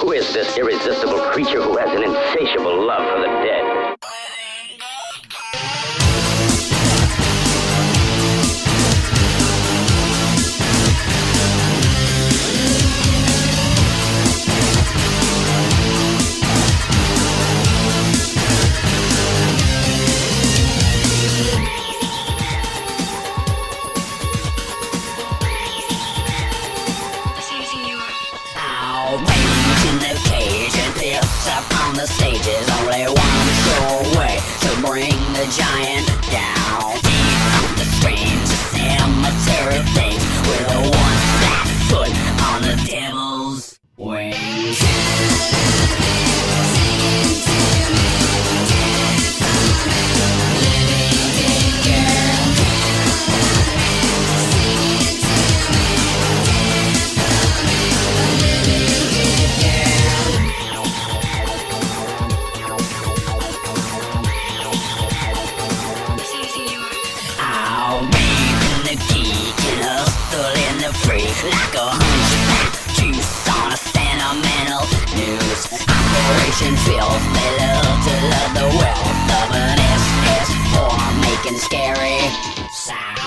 Who is this irresistible creature who has an insatiable love up on the stages. Only one sure way to bring the giant down. Deep the strange cemetery things with a one flat foot on the devil's wings. Like a hunchback juice on a sentimental news. Operation they love to love the wealth of an SS form making scary sounds.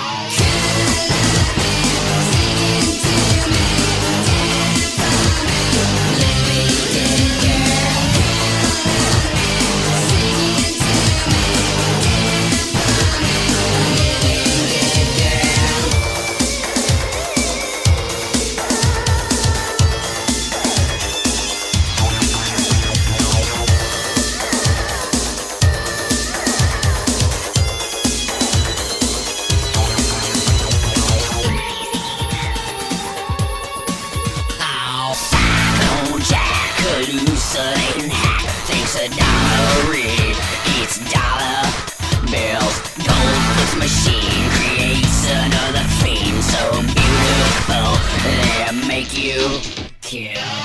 Latin hack thinks a dowry eats dollar bills. Goldfish machine creates another fiend so beautiful they make you kill.